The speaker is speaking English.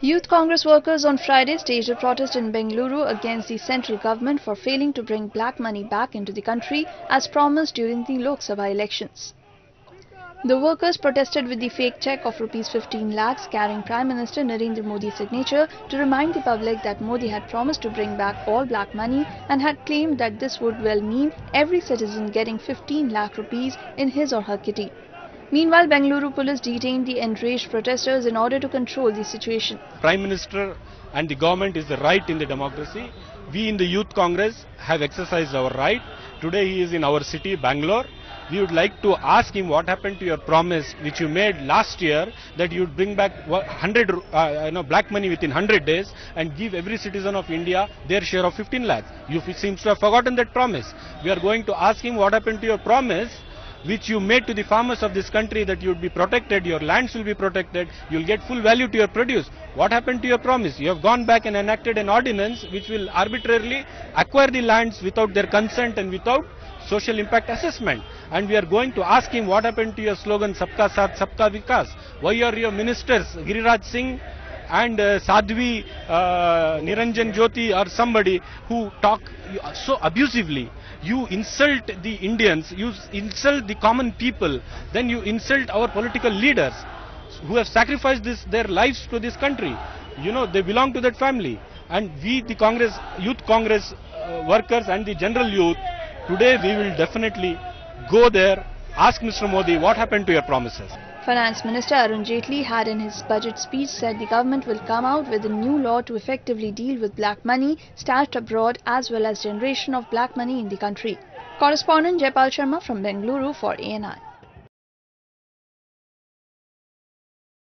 Youth Congress workers on Friday staged a protest in Bengaluru against the central government for failing to bring black money back into the country as promised during the Lok Sabha elections. The workers protested with the fake cheque of rupees 15 lakhs carrying Prime Minister Narendra Modi's signature to remind the public that Modi had promised to bring back all black money and had claimed that this would well mean every citizen getting 15 lakh rupees in his or her kitty. Meanwhile, Bengaluru police detained the enraged protesters in order to control the situation. Prime Minister and the government is the right in the democracy. We in the Youth Congress have exercised our right. Today he is in our city, Bangalore. We would like to ask him what happened to your promise which you made last year that you would bring back 100 uh, you know, black money within 100 days and give every citizen of India their share of 15 lakhs. You seems to have forgotten that promise. We are going to ask him what happened to your promise which you made to the farmers of this country that you would be protected, your lands will be protected, you will get full value to your produce. What happened to your promise? You have gone back and enacted an ordinance which will arbitrarily acquire the lands without their consent and without social impact assessment. And we are going to ask him what happened to your slogan Sabka Saath Sabka Vikas. Why are your ministers Giriraj Singh and uh, Sadhvi uh, Niranjan Jyoti or somebody who talk so abusively you insult the Indians, you insult the common people, then you insult our political leaders who have sacrificed this, their lives to this country. You know, they belong to that family. And we, the Congress, Youth Congress uh, workers and the general youth, today we will definitely go there, ask Mr. Modi what happened to your promises. Finance Minister Arun Jaitley had in his budget speech said the government will come out with a new law to effectively deal with black money stashed abroad as well as generation of black money in the country. Correspondent Jaipal Sharma from Bengaluru for ANI.